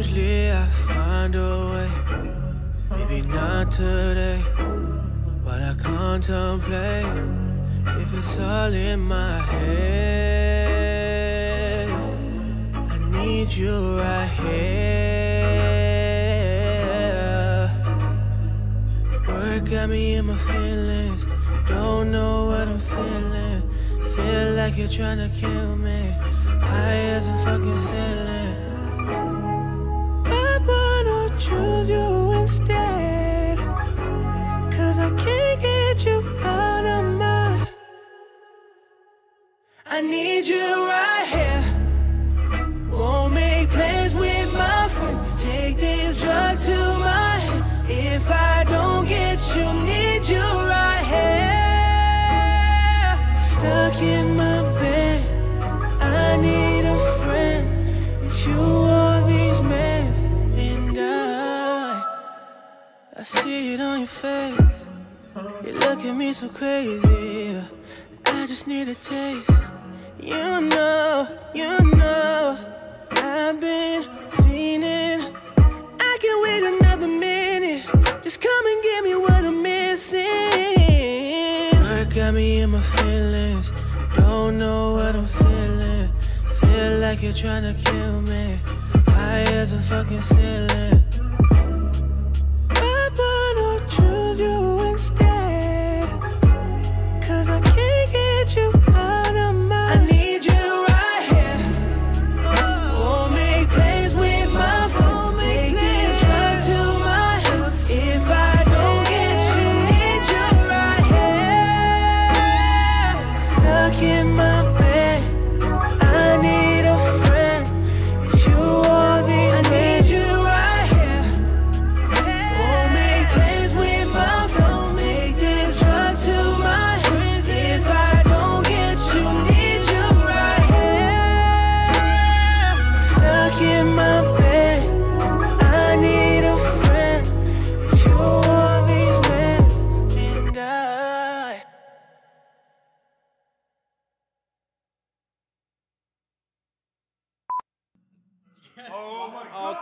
Usually I find a way, maybe not today. While I contemplate if it's all in my head. I need you right here. Work got me in my feelings. Don't know what I'm feeling. Feel like you're trying to kill me. High need you right here. Won't make plans with my friends. Take this drug to my head. If I don't get you, need you right here. Stuck in my bed. I need a friend. It's you or these men. And I, I see it on your face. You look at me so crazy. I just need a taste. You know, you know, I've been feeling. I can wait another minute. Just come and give me what I'm missing. Work got me in my feelings. Don't know what I'm feeling. Feel like you're trying to kill me. High as a fucking ceiling.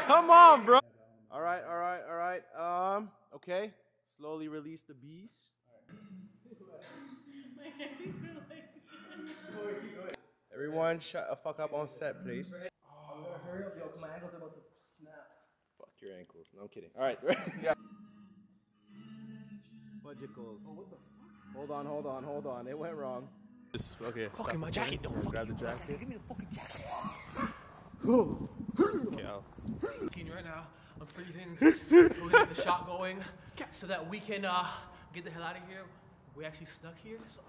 Come on, bro. All right, all right, all right. Um, okay. Slowly release the beast. Everyone, shut the fuck up on set, please. Oh, my ankle's about to snap. Fuck your ankles. No, I'm kidding. All right. Fudgicles. Oh, what the fuck? Hold on, hold on, hold on. It went wrong. Just, okay. Fucking my jacket. Don't fucking Grab the jacket. Give me the fucking jacket. Okay, I'll- right now. I'm freezing. We'll get the shot going so that we can uh, get the hell out of here. We actually snuck here, so